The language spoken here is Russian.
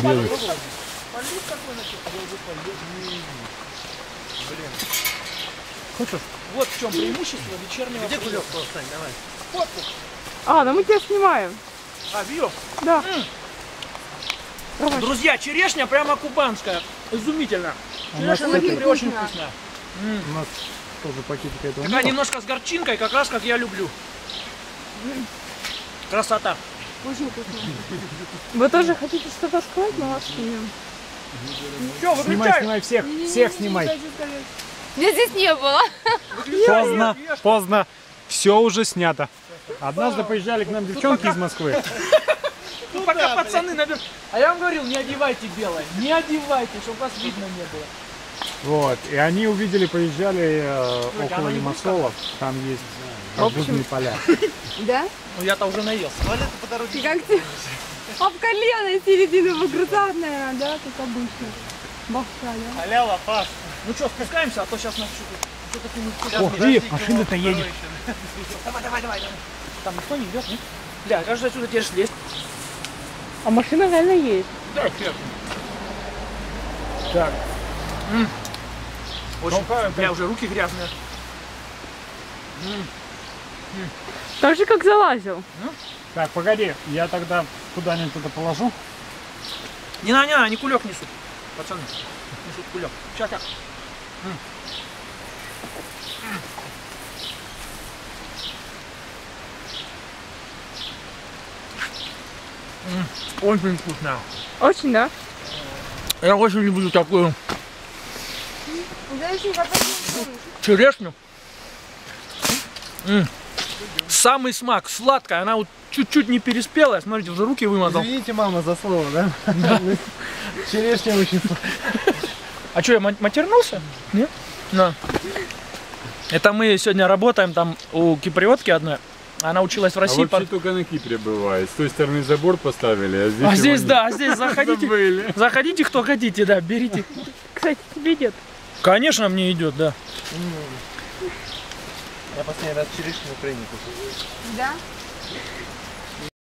Белый. Хочешь? Вот в чем преимущество вечернего Где кулек Сань, давай. Вот, вот. А, ну мы тебя снимаем. А, видел? Да. Давай. Друзья, черешня прямо кубанская. Изумительно. Черешня на Кипре очень вкусная. У нас тоже пакетик этого Такая немножко с горчинкой, как раз как я люблю. Красота. Очень вкусно. Вы тоже хотите что-то сказать? Мы вас снимем. Все, Снимай, выключай. снимай всех, всех снимай. Меня здесь не было. Поздно, поздно. Все уже снято. Однажды поезжали к нам девчонки из Москвы. Ну пока пацаны наберут. А я вам говорил, не одевайте белое. Не одевайте, чтобы вас видно не было. Вот. И они увидели, поезжали э, Слушайте, около не Лимассола. Там есть арбузные поля. Да? Ну я-то уже наелся. Туалет по дороге. И как ты? Об колено середину выгрызать, наверное, да, как обычно. Бахта, да? Халява, пас. Ну что, спускаемся, а то сейчас нас что-то что-то О, смотри, машина-то едет. Давай, давай, давай. давай. Там никто не идет, нет? Бля, кажется, отсюда теперь слезть. А машина реально есть. Да, хер. Так, Очень, бля, уже руки грязные. Так же, как залазил. так, погоди, я тогда куда-нибудь это положу. Не на, не на, они кулек несут. Пацаны, несут кулек. Сейчас. М. Очень вкусно. Очень, да? Я очень люблю такую черешню. М. Самый смак, сладкая, она вот чуть-чуть не переспелая. Смотрите, уже руки вымазал. Извините, мама, за слово, да? Черешня очень А что, я ма- матернулся? Нет? Да. Это мы сегодня работаем там у киприотки одной. Она училась в А России. вообще под- только на Кипре бывает. С той стороны забор поставили, а здесь, А его здесь, не- да, а здесь заходите. Забыли. Заходите, кто хотите, да, берите. Кстати, тебе идет. Конечно, мне идет, да. Я последний раз черешню в Украине. Да?